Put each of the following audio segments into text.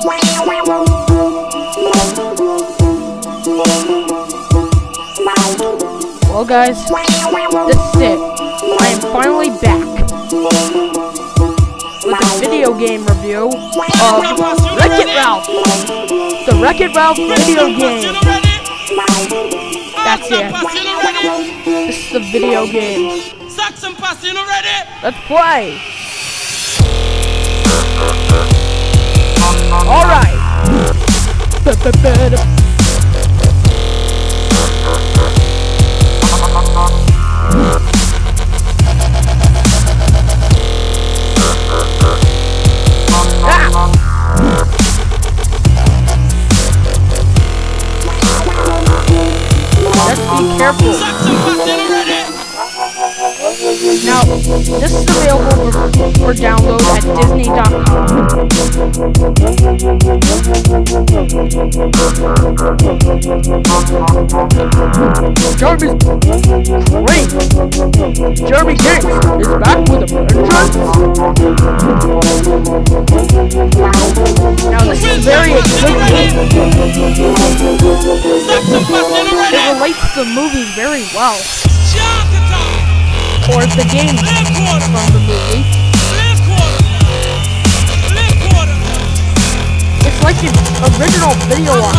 Well, guys, this is it. I am finally back with a video game review of Wreck-It Ralph. The Wreck-It Ralph video game. That's it. This is the video game. Let's play. Alright. Now, this is available for, for download at Disney.com. Jeremy's great. Jeremy King is back with a vengeance. Now, this is very exciting. It relates to the movie very well. Or the game from the movie. It's like an original video on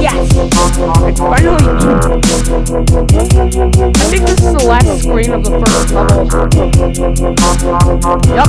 Yes! It's finally I think this is the last screen of the first level. Yup.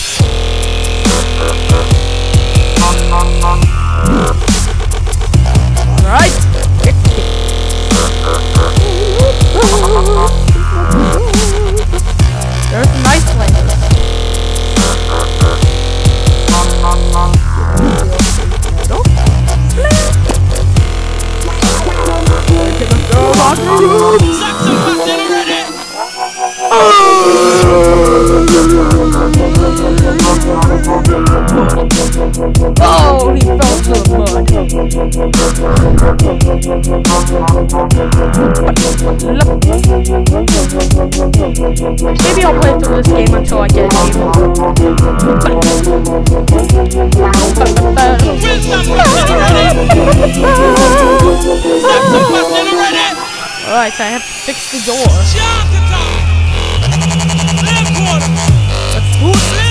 Alright. Maybe I'll play through this game until I get a. Alright, so I have to fix the door. Yeah!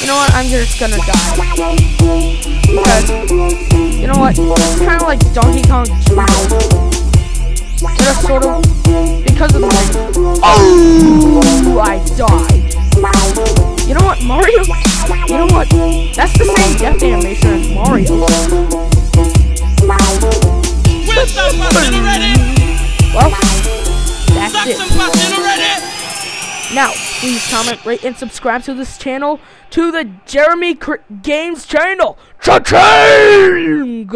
I'm just gonna die. Because, you know what? It's kind of like Donkey Kong Jr. Just sort of, because of the name. Oh, I died. You know what, Mario? You know what? That's the same death animation Now, please comment, rate, and subscribe to this channel, to the Jeremy Cr Games channel. Cha-ching!